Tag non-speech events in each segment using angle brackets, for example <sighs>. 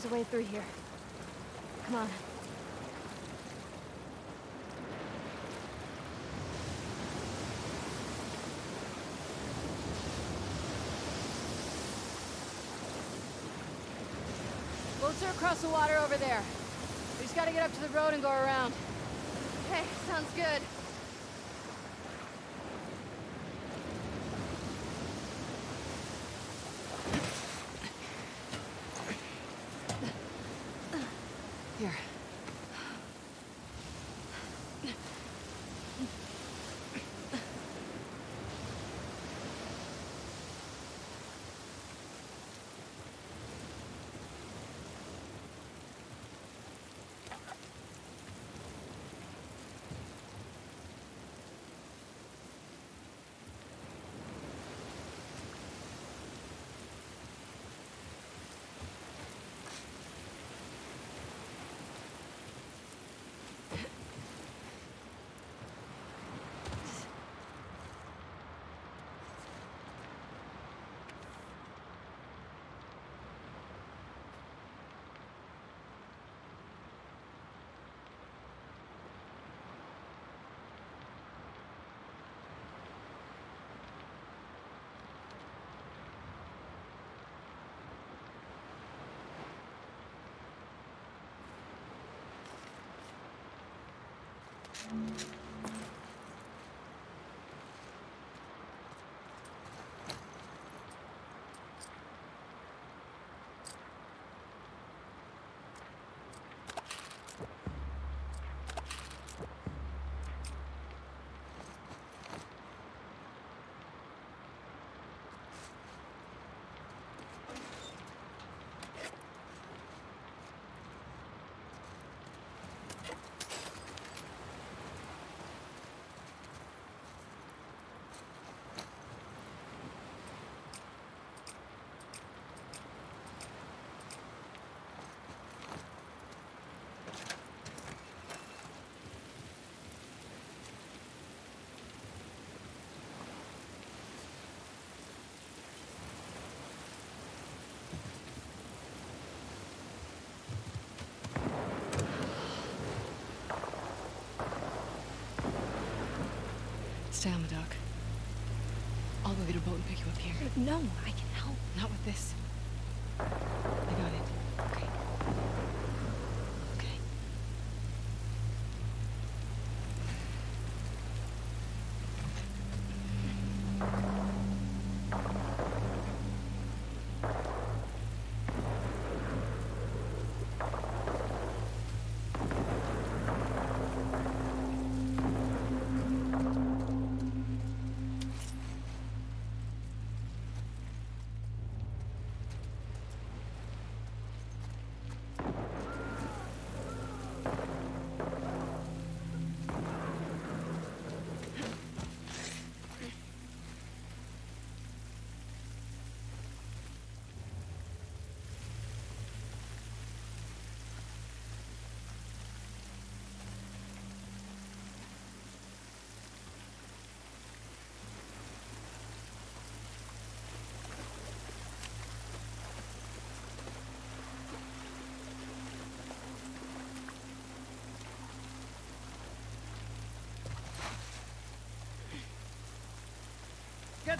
There's a way through here. Come on. Boats are across the water over there. We just gotta get up to the road and go around. Okay, sounds good. Stay on the dock. I'll go get a boat and pick you up here. No, I can help. Not with this.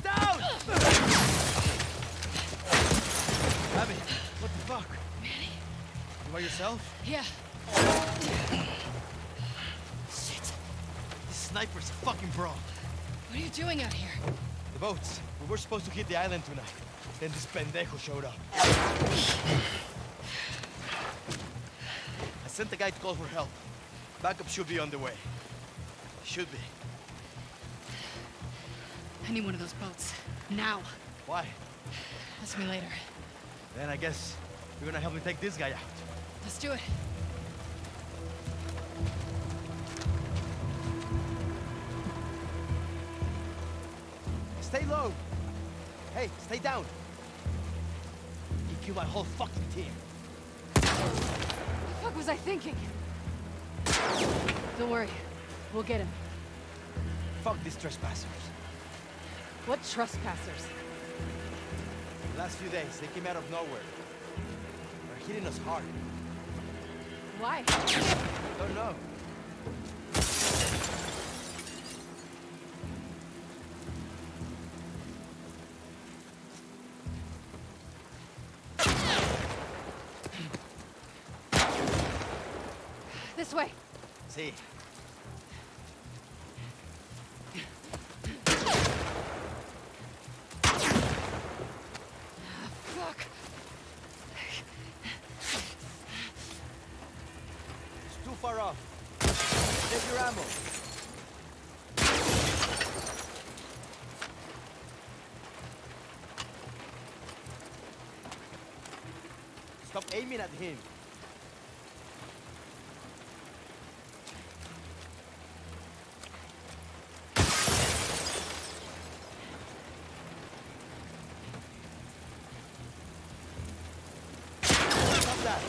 Get down! Abby, what the fuck? Manny? You by yourself? Yeah. Shit. This sniper's a fucking pro. What are you doing out here? The boats. We were supposed to hit the island tonight. Then this pendejo showed up. I sent the guy to call for help. Backup should be on the way. Should be. I need one of those boats. Now. Why? Ask me later. Then I guess you're gonna help me take this guy out. Let's do it. Stay low. Hey, stay down. You killed my whole fucking team. What the fuck was I thinking? Don't worry. We'll get him. Fuck these trespassers. What trespassers? The last few days, they came out of nowhere. They're hitting us hard. Why? Don't know. This way. See. Aiming at him. Stop that.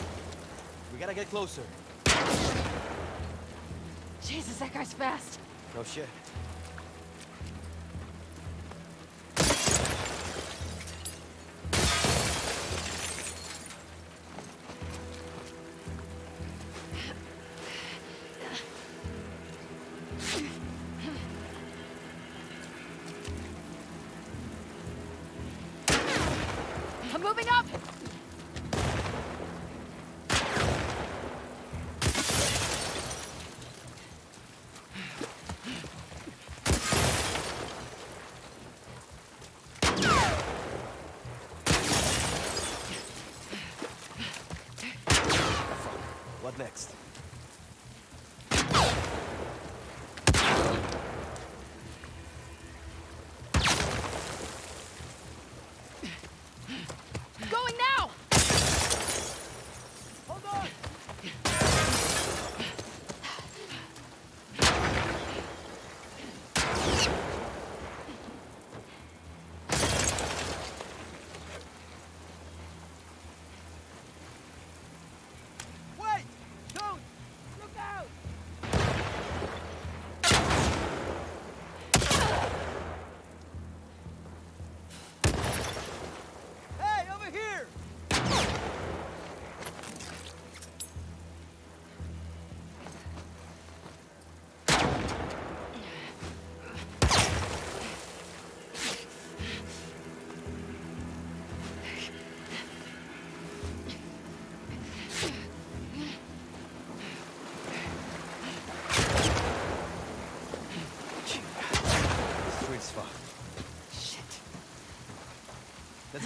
We gotta get closer. Jesus, that guy's fast. No shit.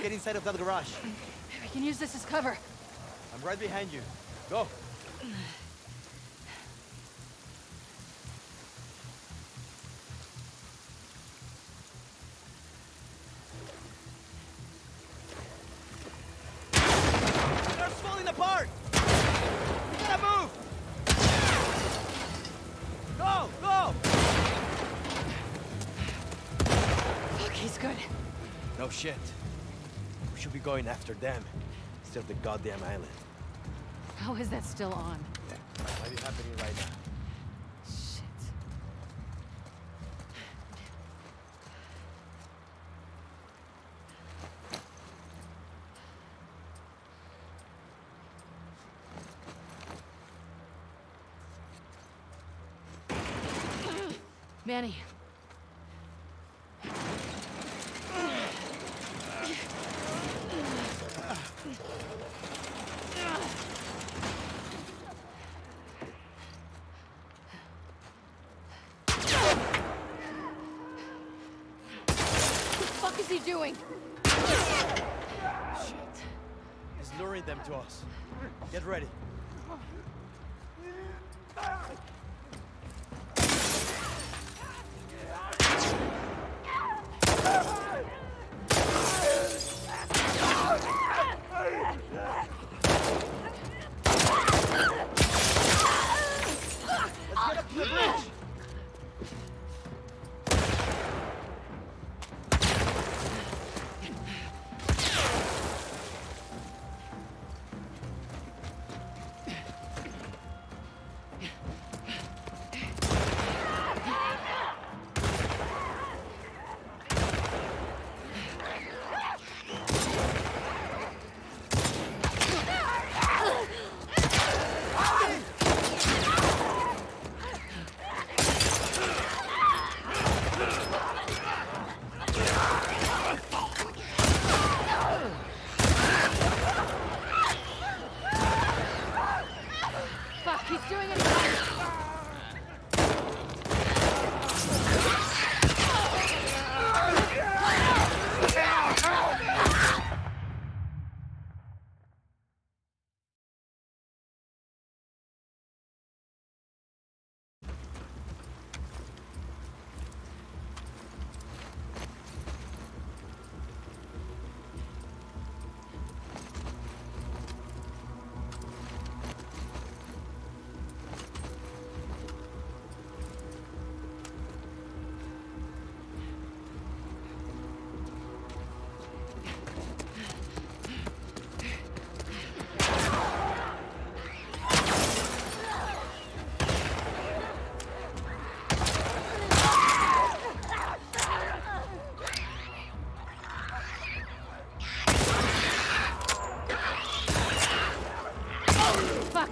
Get inside of that garage. We can use this as cover. I'm right behind you. Go. They're falling apart! We gotta move! Go! Go! Fuck, he's good. No shit. We should be going after them instead of the goddamn island. How is that still on? Might be happening right now. Shit. Manny. What the fuck is he doing? Shit. He's luring them to us. Get ready.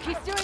He's doing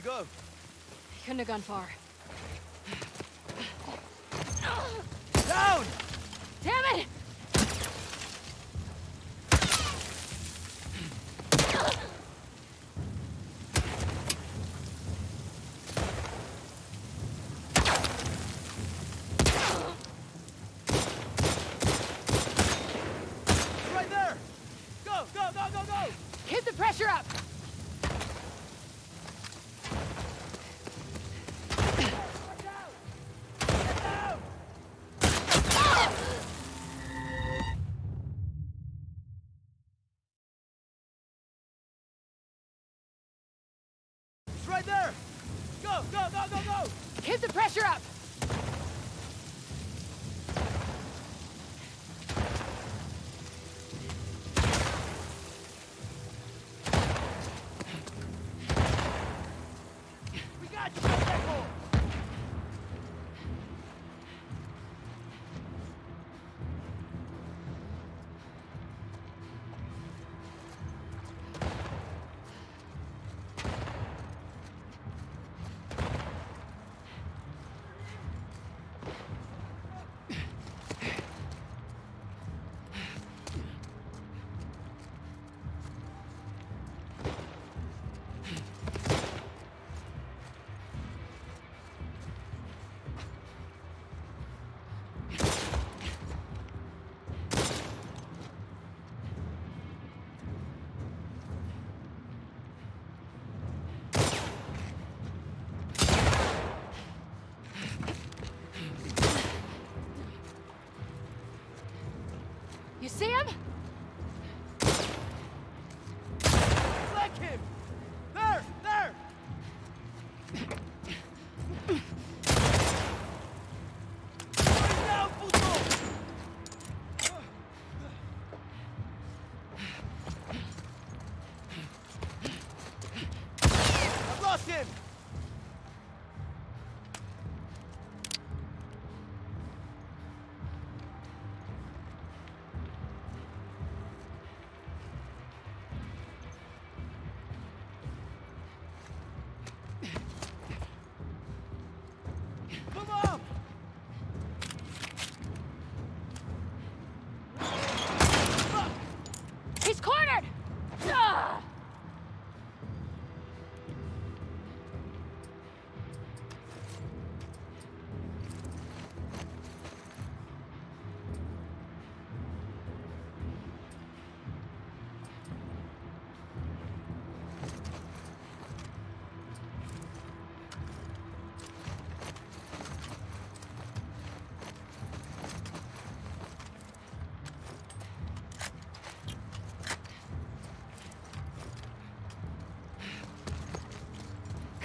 He go? He couldn't have gone far.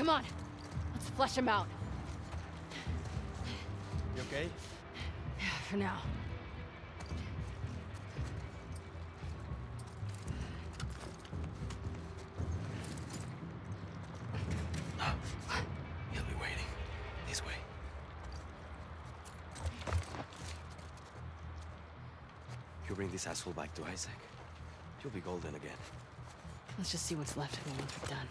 Come on. Let's flush him out. You okay? Yeah, for now. <gasps> He'll be waiting. This way. You bring this asshole back to Isaac, you'll be golden again. Let's just see what's left of me once we're done.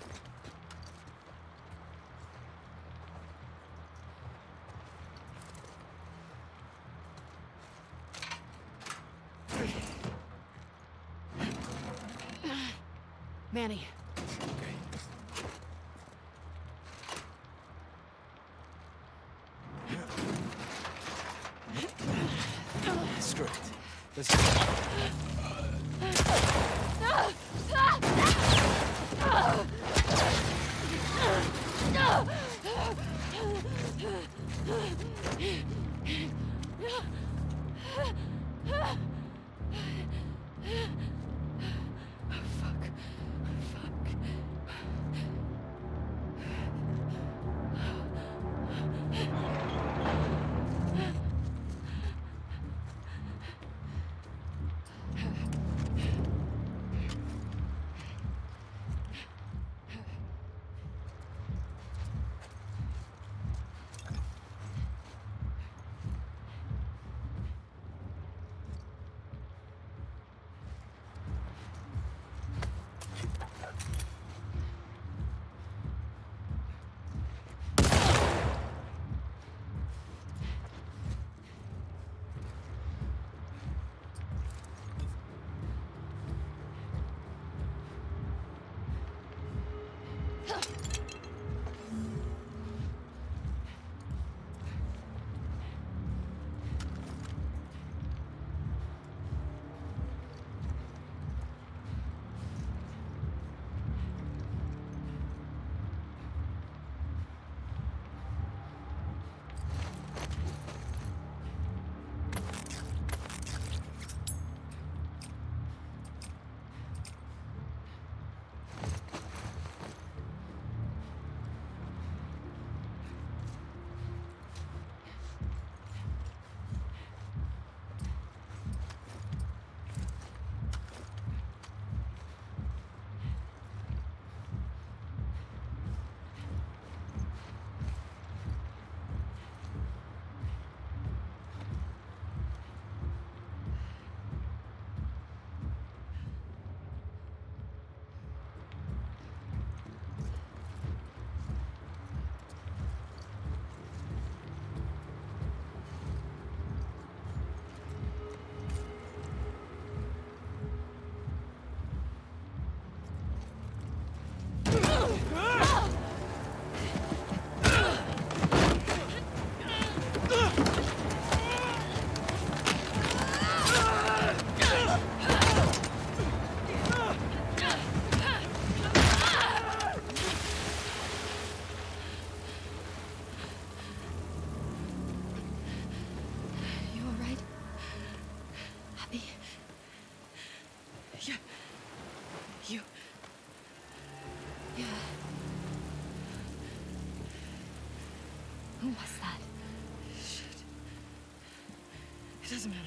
Doesn't matter.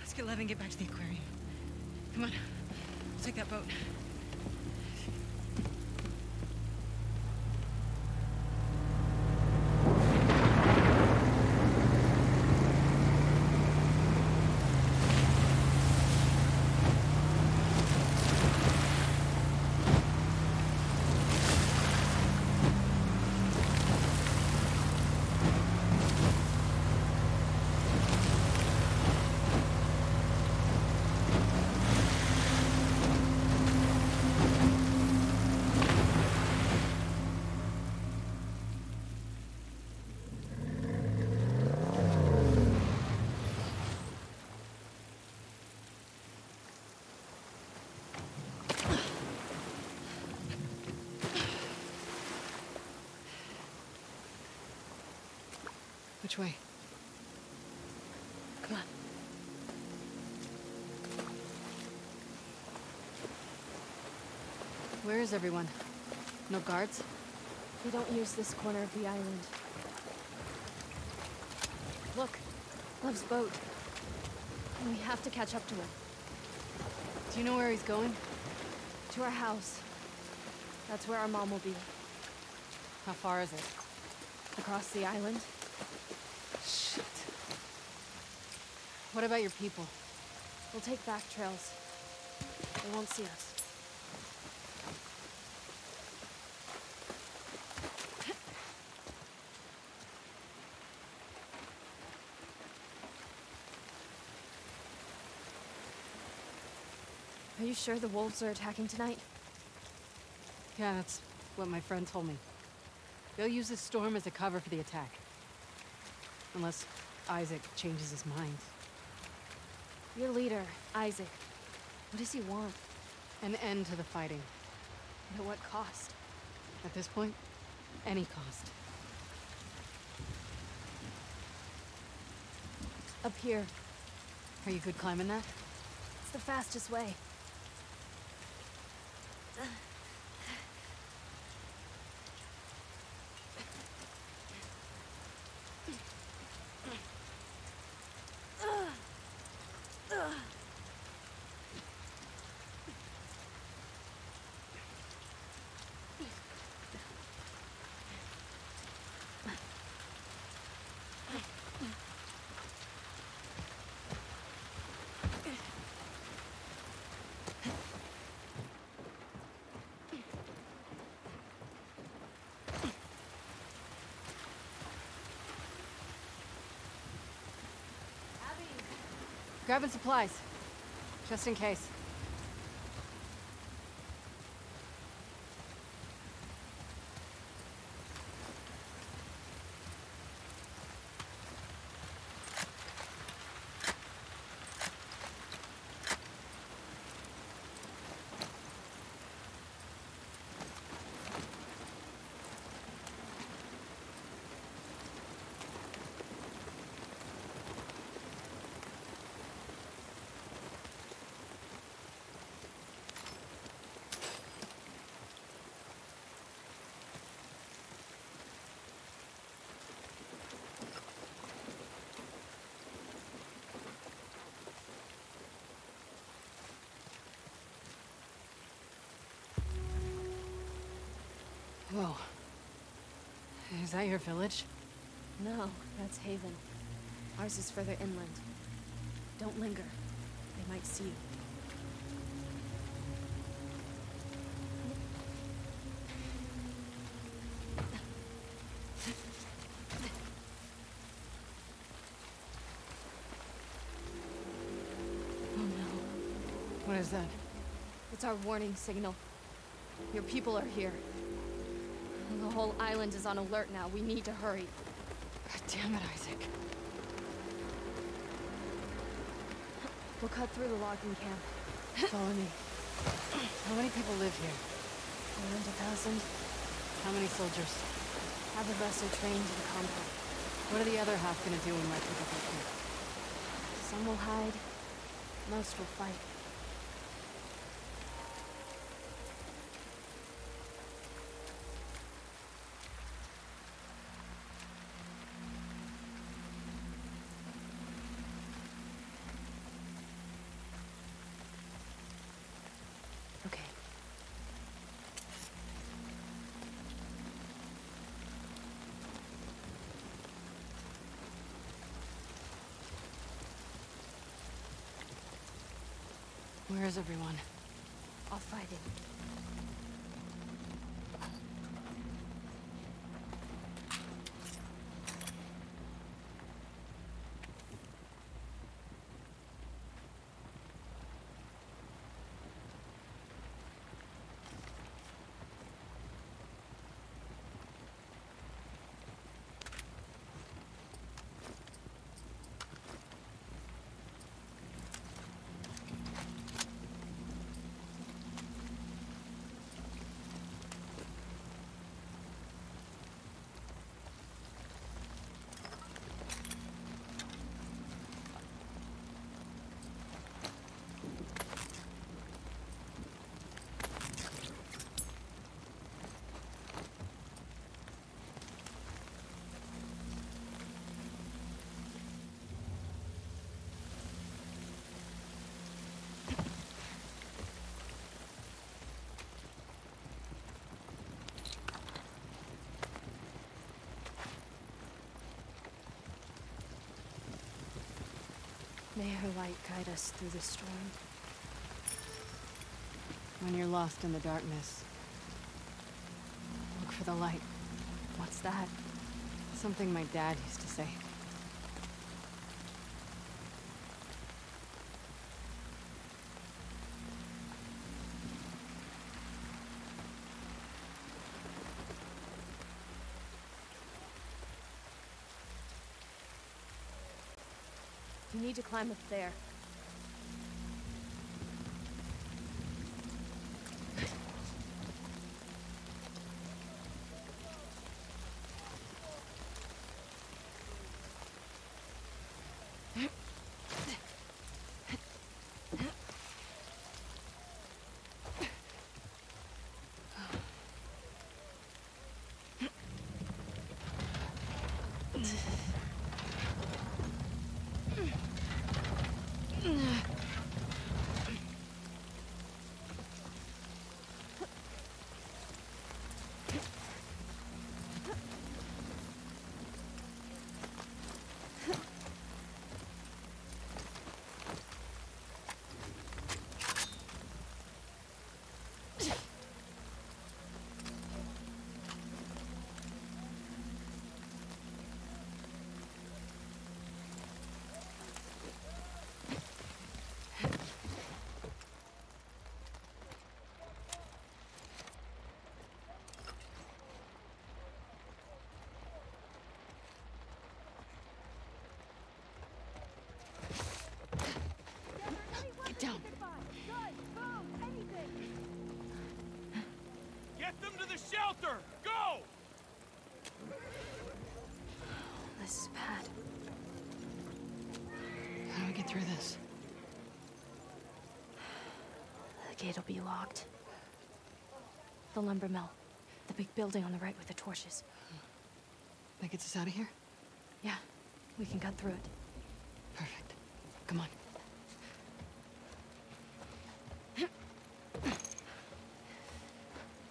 Let's get Levin get back to the aquarium. Come on. We'll take that boat. Way? Come on. Where is everyone? No guards? We don't use this corner of the island. Look, Lev's boat. and We have to catch up to him. Do you know where he's going? To our house. That's where our mom will be. How far is it? Across the island. What about your people? We'll take back trails. They won't see us. Are you sure the wolves are attacking tonight? Yeah, that's what my friend told me. They'll use this storm as a cover for the attack. Unless Isaac changes his mind. Your leader, Isaac. What does he want? An end to the fighting. But At what cost? At this point, any cost. Up here. Are you good climbing that? It's the fastest way. Grabbing supplies. Just in case. Whoa. Is that your village? No, that's Haven. Ours is further inland. Don't linger. They might see you. Oh no. What is that? It's our warning signal. Your people are here. The whole island is on alert now. We need to hurry. God damn it, Isaac. We'll cut through the logging camp. <laughs> Follow me. How many people live here? Around a thousand. How many soldiers? Half of us are trained the combat. What are the other half gonna do when my people get here? Some will hide. Most will fight. Okay. Where is everyone? May her light guide us through the storm. When you're lost in the darkness, look for the light. What's that? Something my dad used to say. We need to climb up there. Get down. Get them to the shelter! Go! This is bad. How do we get through this? The gate'll be locked. The lumber mill. The big building on the right with the torches. That gets us out of here? Yeah, we can cut through it. Perfect. Come on.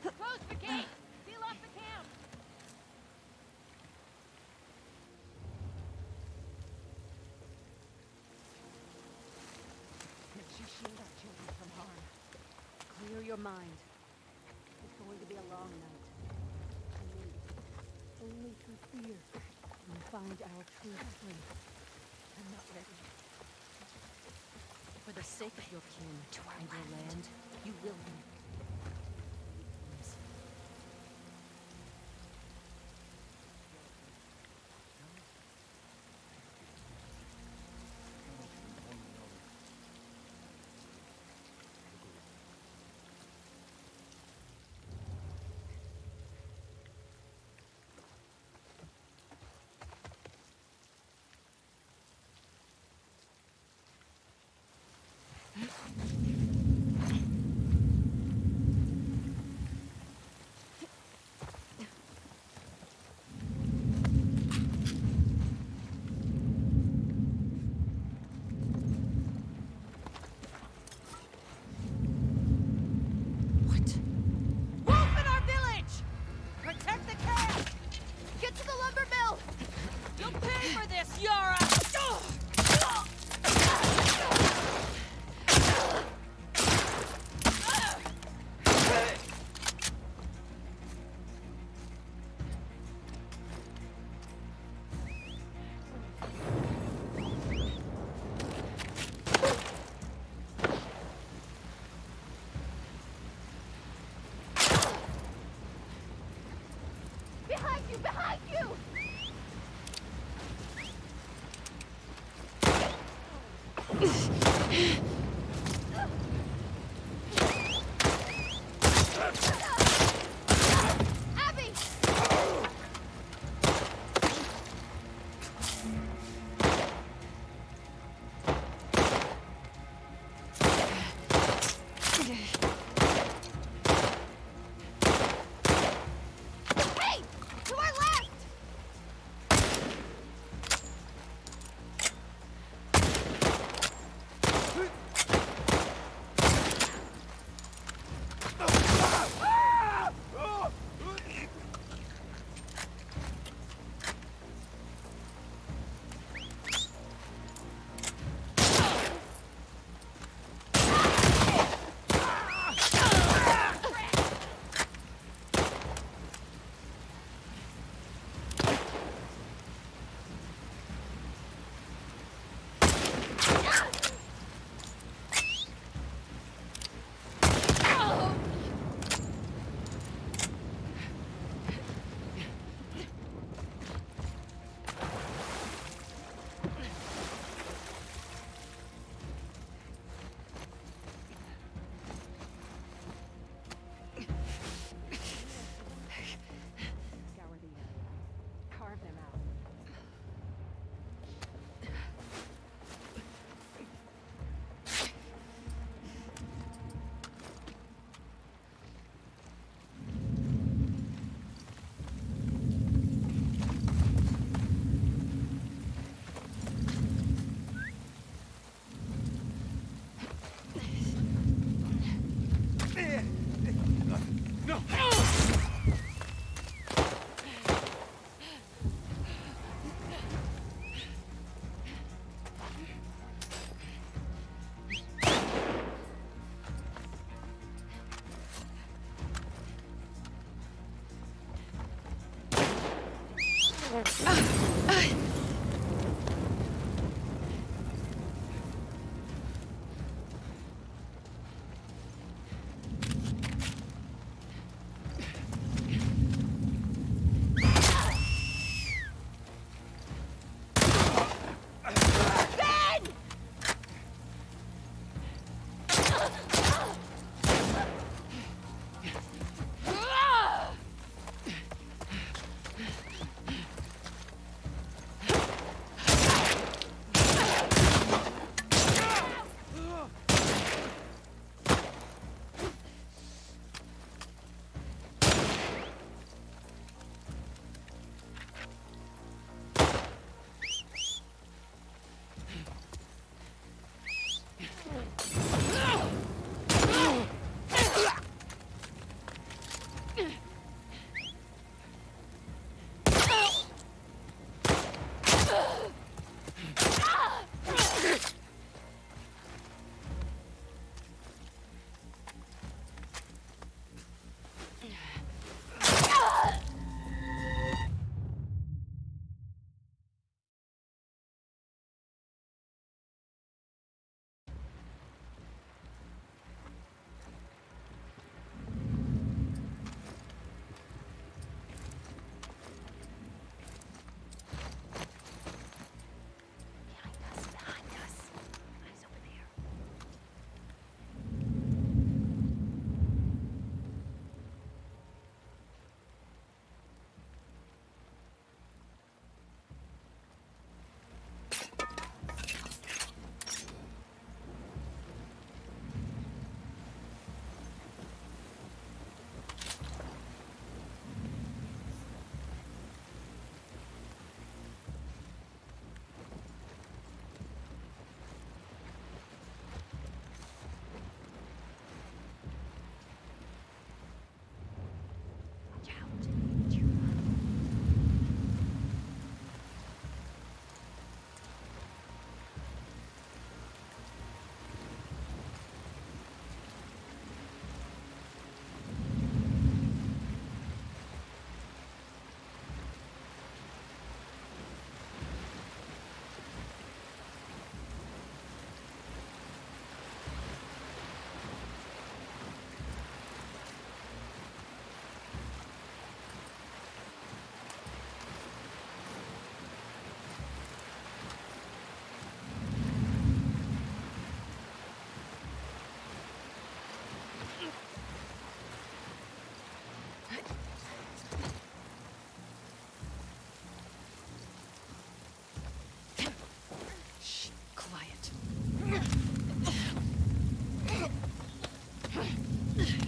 Close the gate! Seal off the camp! Makes you shield our children from harm. Clear your mind. It's going to be a long night. And only through fear can we find our true strength. I'm not ready. For the sake of your kin and your land, you will be. Ugh.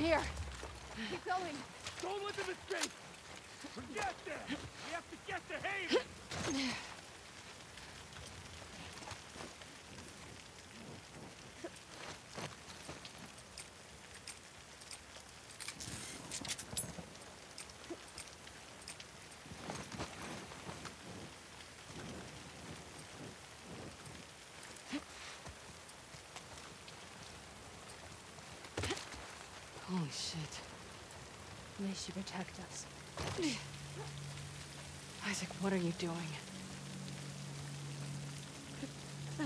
Here. Keep going. Don't let them escape! Forget that! We have to get to Haven! Holy shit. May she protect us. Isaac, what are you doing? Uh,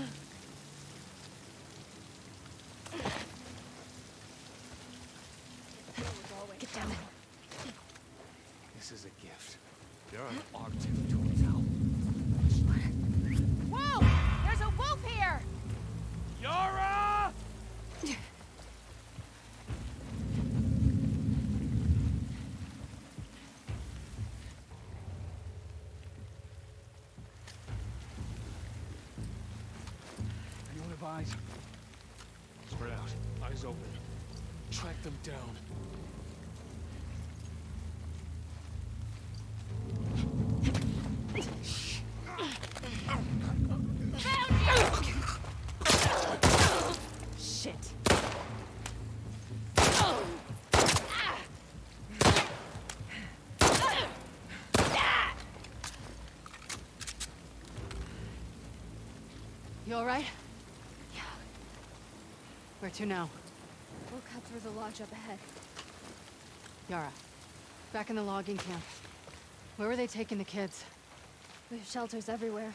Get down there. This is a gift. They're on our territory now. Whoa! There's a wolf here! Yara! Anyone have eyes? Spread out. Eyes open. Track them down. You alright? Yeah, Where to now? Through the lodge up ahead. Yara. Back in the logging camp. Where were they taking the kids? We have shelters everywhere.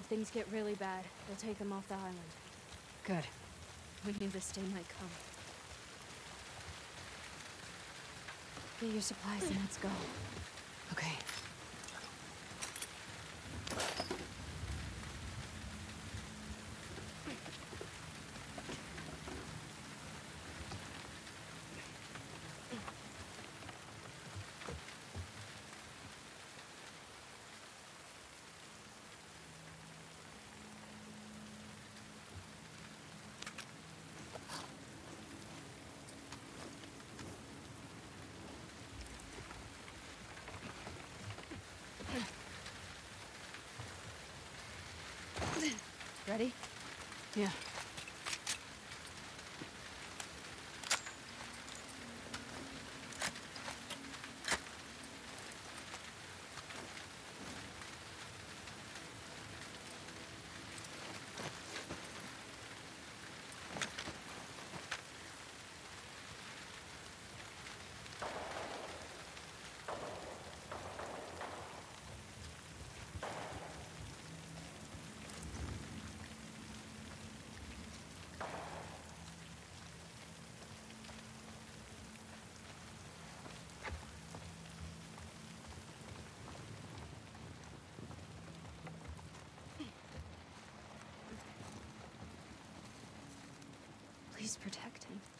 If things get really bad, we'll take them off the island. Good. We knew this day might come. Get your supplies and let's go. Okay. Ready? Yeah. Please protect him.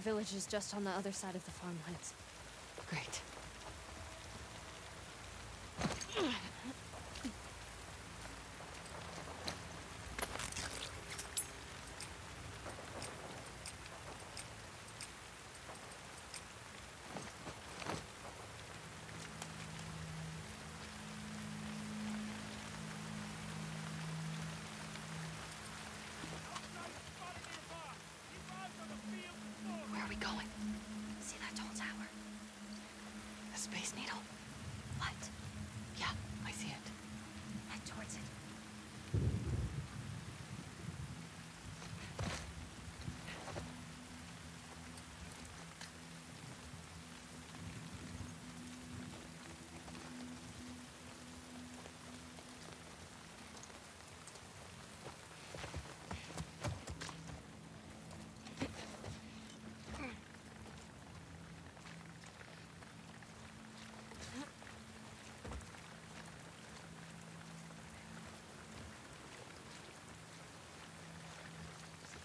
Village is just on the other side of the farmlands. Great. We going? See that tall tower? The Space Needle?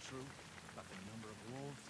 true about the number of wolves?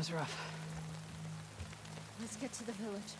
Was rough. Let's get to the village.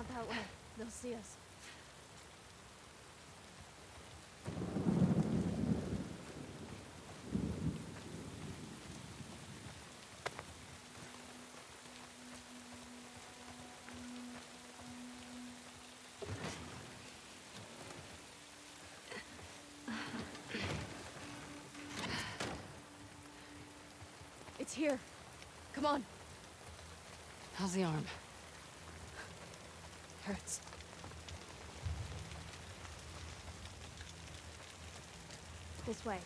Not that way. They'll see us. It's here. Come on. How's the arm? Hurts. This way.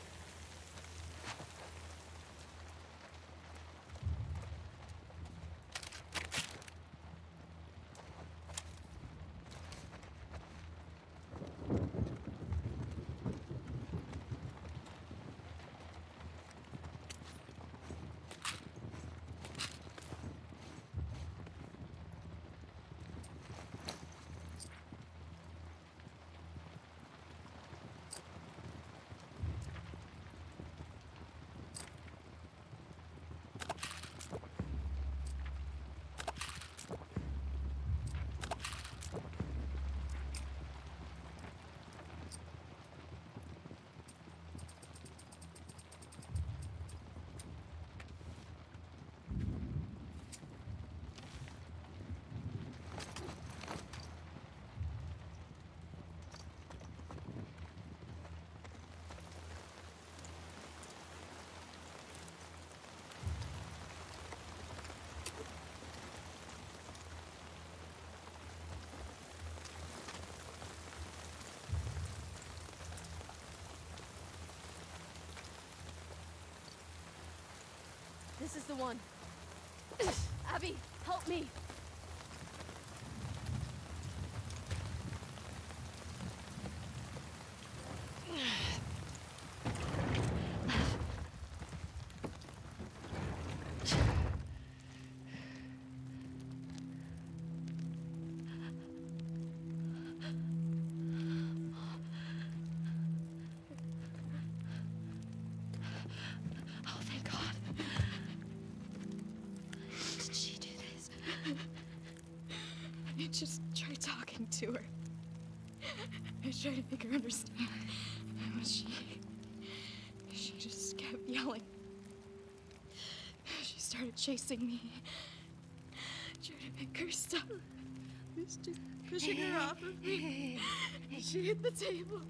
This is the one. Abby, help me. I just tried talking to her. I tried to make her understand. But she. She just kept yelling. She started chasing me. Tried to make her stop. I was just pushing her off of me. She hit the table.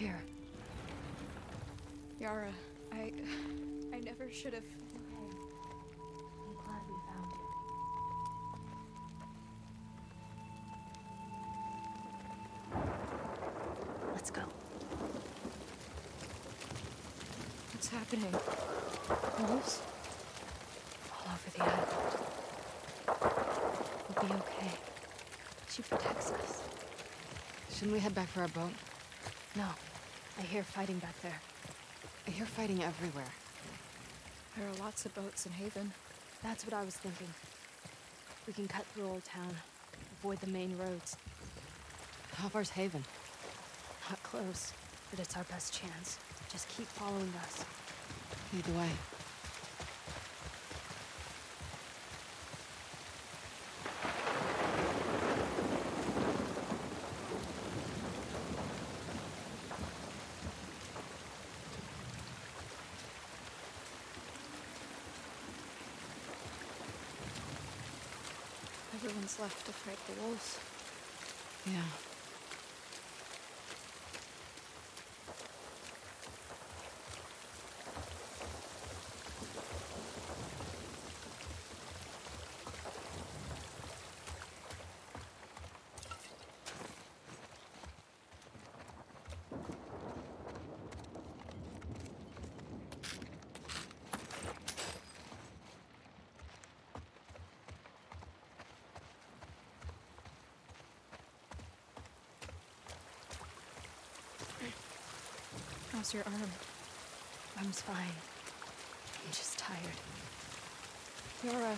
Here. Yara, I. I never should have. I'm glad we found you. Let's go. What's happening? Wolves? All over the island. We'll be okay. She protects us. Shouldn't we head back for our boat? No. I hear fighting back there. I hear fighting everywhere. There are lots of boats in Haven. That's what I was thinking. We can cut through Old Town, avoid the main roads. How far's Haven? Not close, but it's our best chance. Just keep following us. Either way. Left to fight the wolves. Yeah. How's your arm? Arm's fine. I'm just tired. Yara.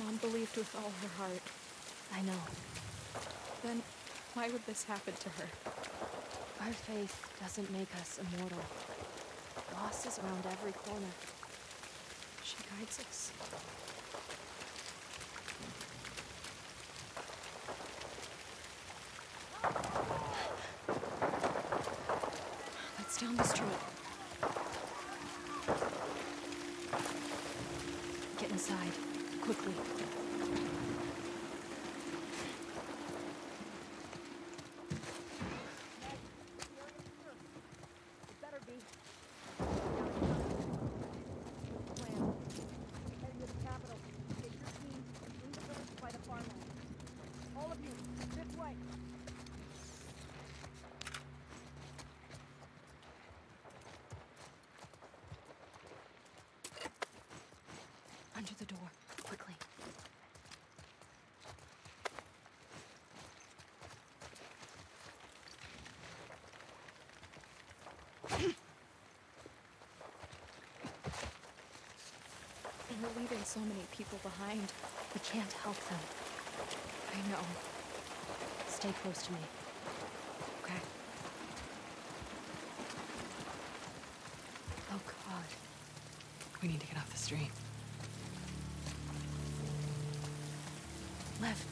Mom believed with all her heart. I know. Then why would this happen to her? Our faith doesn't make us immortal. Loss is around every corner. She guides us. That's down the street. Get inside. Quickly. It better be. Plan. Heading to the capital. Get your team in the village by the farmland. All of you, this way. Under the door. Quickly. We're leaving so many people behind. We can't help them. I know. Stay close to me. Okay. Oh, God. We need to get off the street. Lev.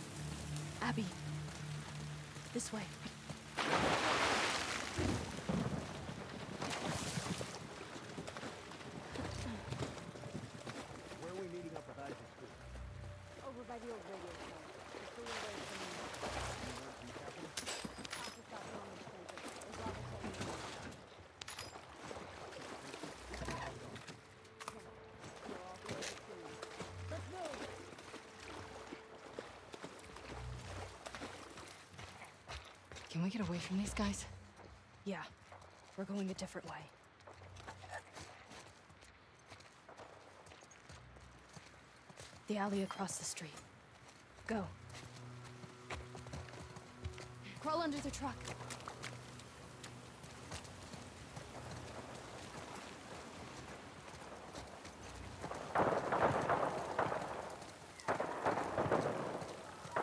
Abby. This way. Where are we meeting up with Isaac Street? Over by the old radio station. Just so you're away from me. Office out along the center. There's Robert Sullivan. You'll all be over soon. Let's move! Can we get away from these guys? Yeah. We're going a different way. The alley across the street. Go. Crawl under the truck.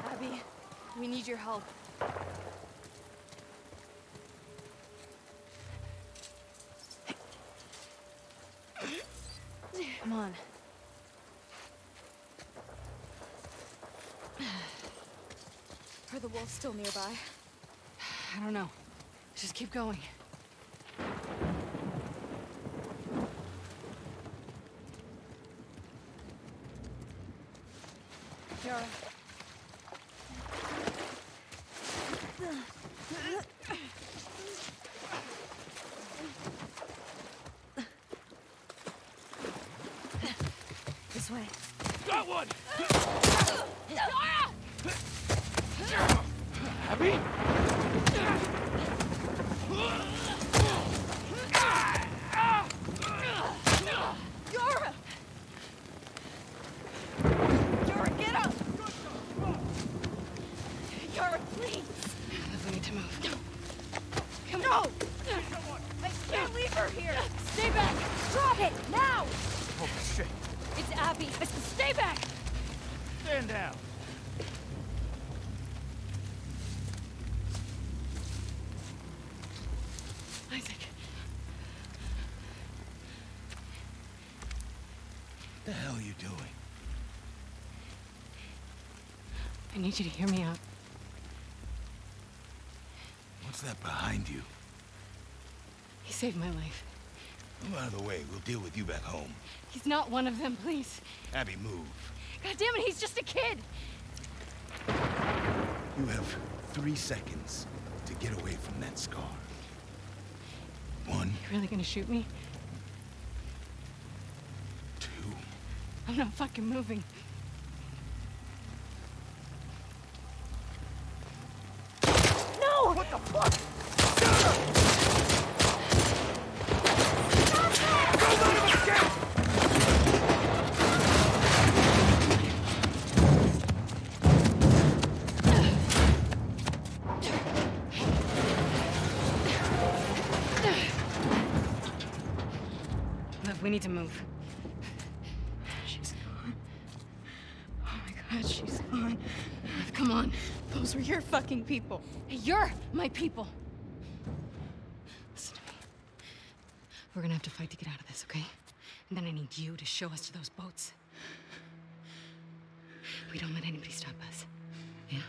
Abby, we need your help. Still nearby? <sighs> I don't know. Just keep going. Yara. This way. Got one! Abby? Yara! Yara, get up! Yara, please! We need to move. Come no! I can't leave her here! Stay back! Drop it! Now! Oh, shit. It's Abby! I said stay back! Stand down. Isaac. the hell are you doing? I need you to hear me out. What's that behind you? He saved my life. Move out of the way. We'll deal with you back home. He's not one of them, please. Abby, move. God damn it, he's just a kid! You have three seconds to get away from that scar. One, You really gonna shoot me? two, I'm not fucking moving. People. You're my people! Listen to me. We're gonna have to fight to get out of this, okay? And then I need you to show us to those boats. We don't let anybody stop us. Yeah?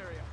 Area.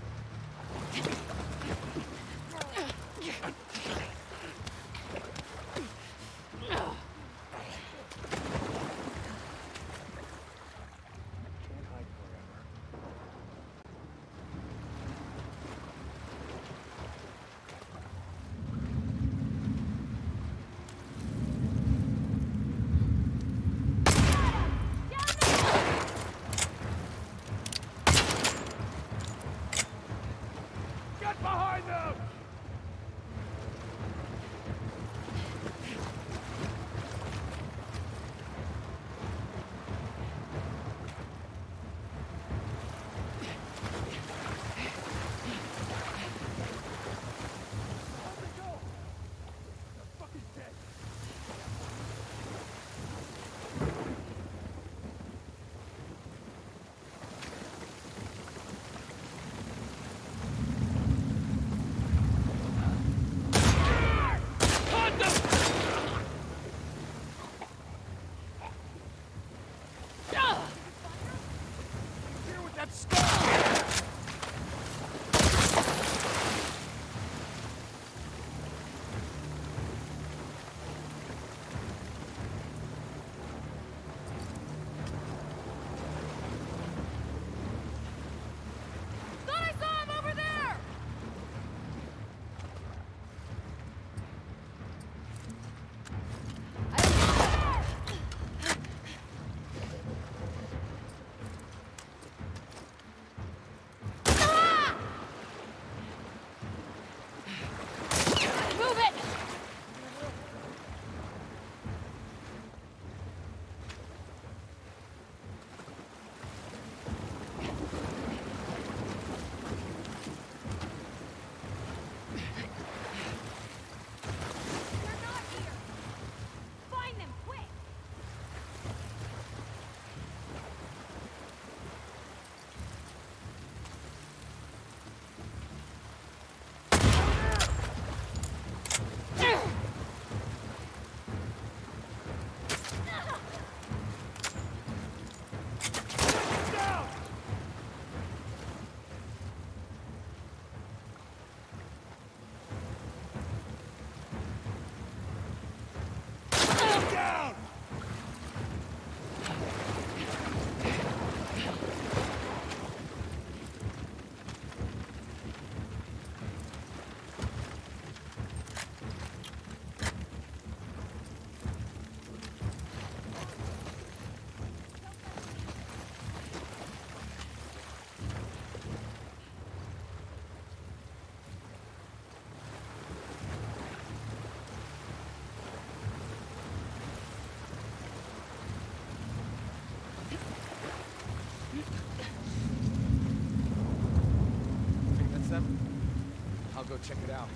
Check it out.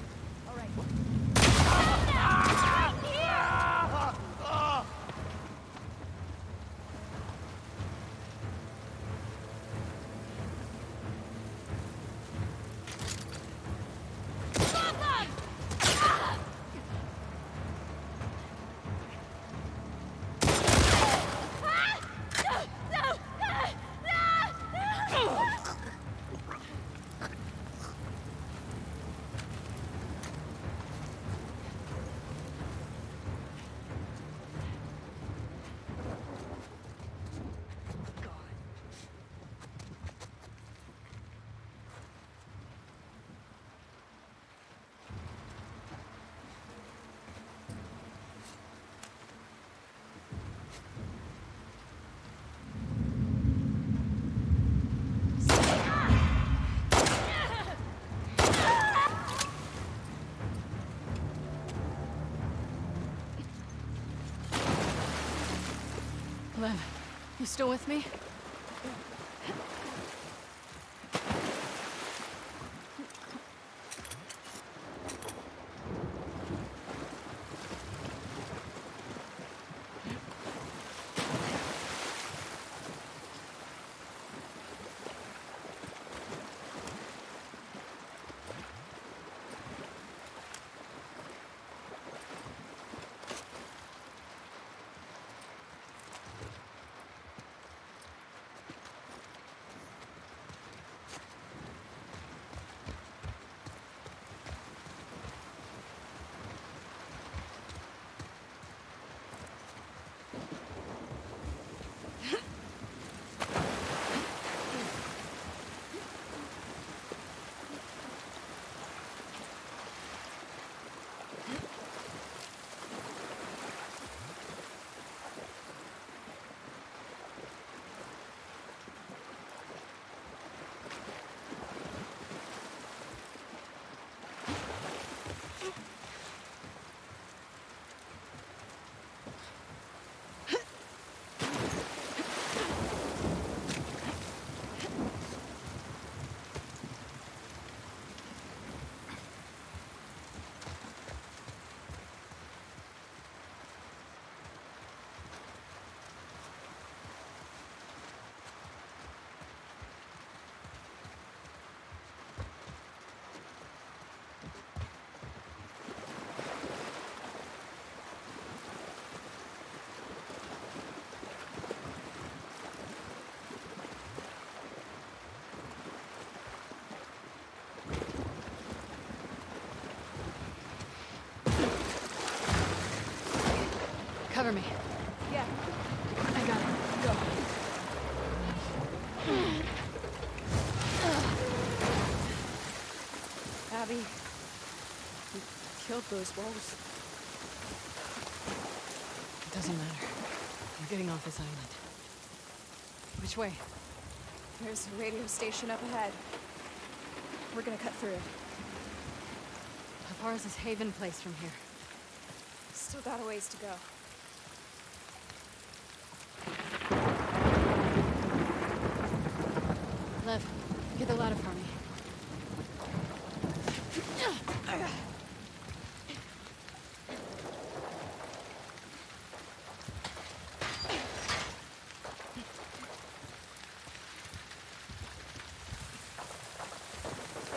All right. Lev, you still with me? Cover me. Yeah. I got it. Go. Abby, you killed those wolves. It doesn't matter. We're getting off this island. Which way? There's a radio station up ahead. We're gonna cut through. it. How far is this Haven place from here? Still got a ways to go. Lev, get the ladder for me.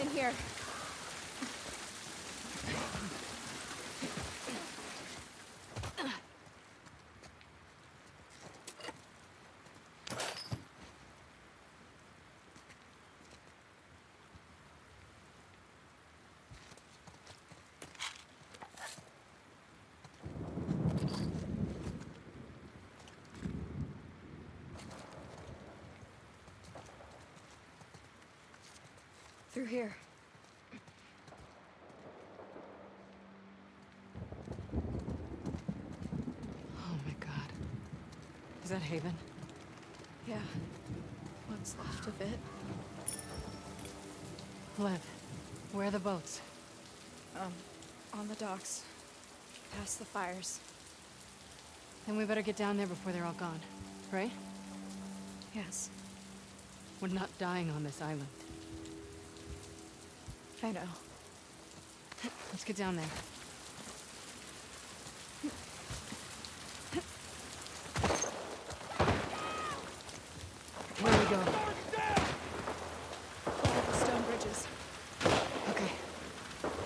In here. Through here. Oh my god. Is that Haven? Yeah. What's left of it? Lev, where are the boats? Um, on the docks. Past the fires. Then we better get down there before they're all gone, right? Yes. We're not dying on this island. I know. Let's get down there. Where we the stone bridges. Okay.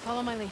Follow my lead.